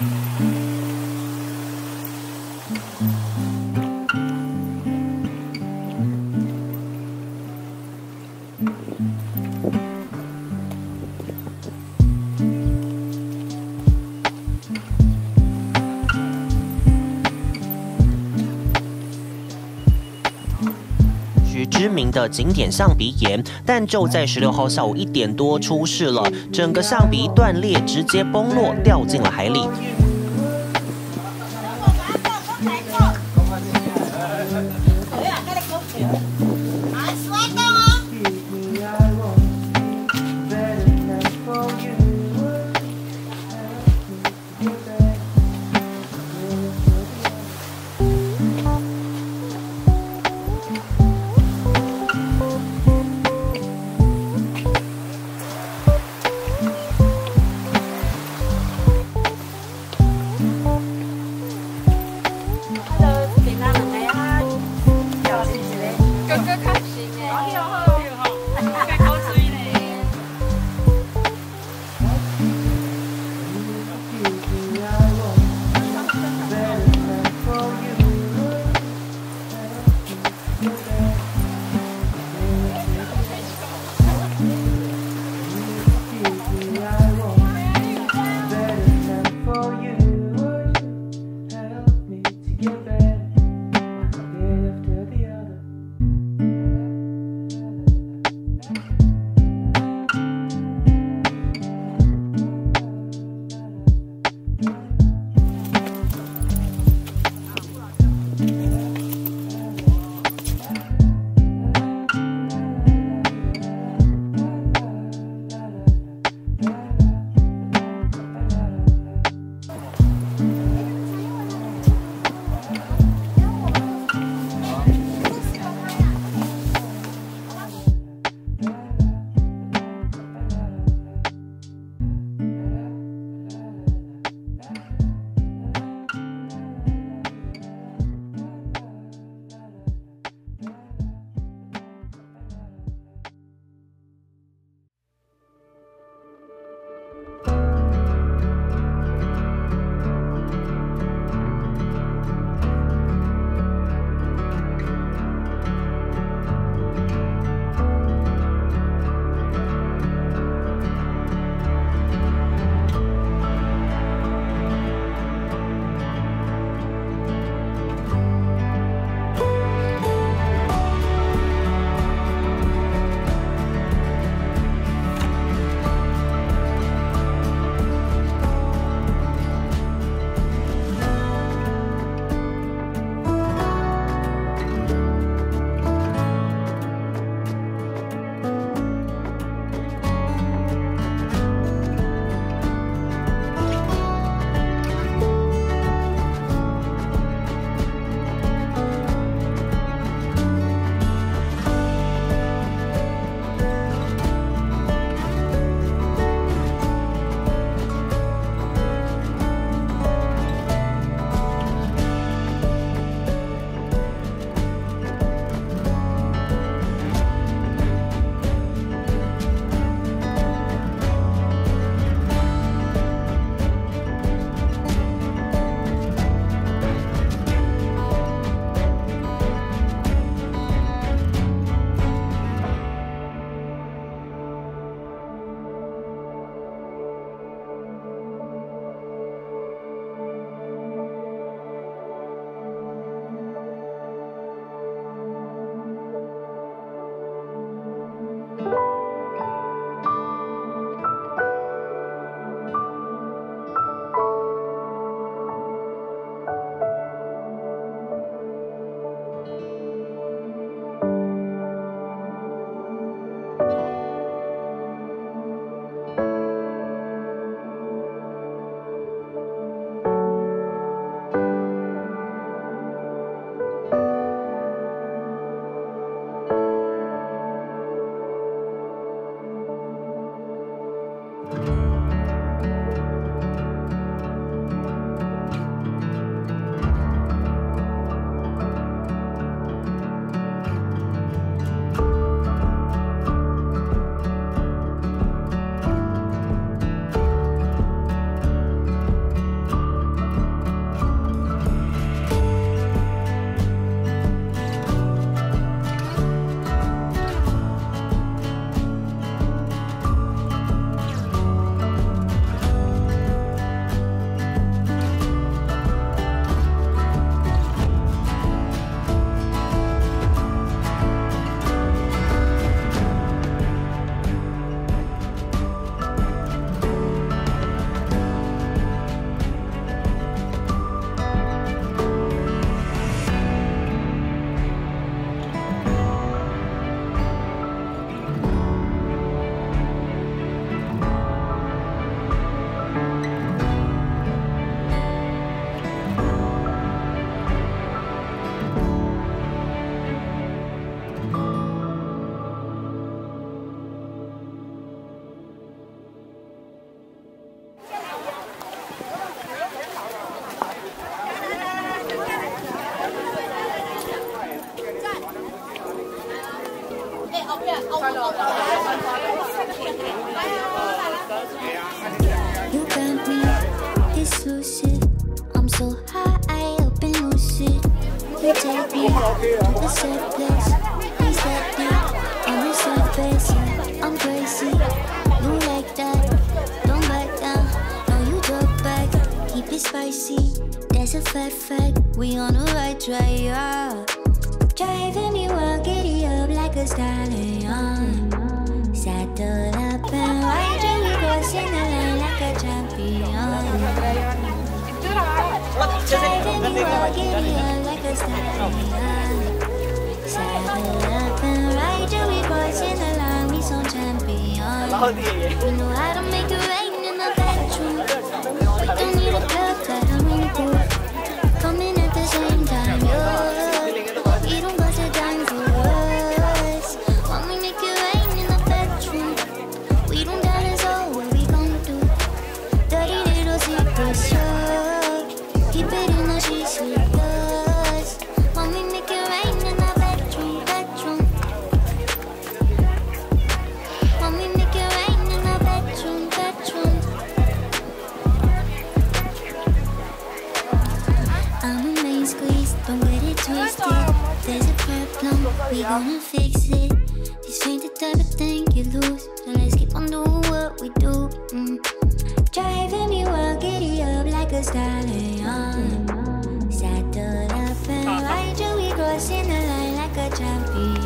Thank you. 知名的景点象鼻岩，但就在十六号下午一点多出事了，整个象鼻断裂，直接崩落，掉进了海里。You got me dissociated. I'm so high, I up. You take me to the same place. He's that deep on the surface. I'm crazy. You like that? Don't back down. No, you drop back. Keep it spicy. That's a fat fact. We on the right track. Yeah. Driving me wild giddy up like a stallion. Saddle up and ride you, we crossing the line like a champion. Driving me wild, giddy up like a stallion. Saddle up and ride you, we crossing the line, we some champion. Know how to make it We gonna fix it. This ain't the type of thing you lose. So let's keep on doing what we do. Mm. Driving me wild, giddy up like a stallion. Saddle up and wide, we crossing the line like a champion.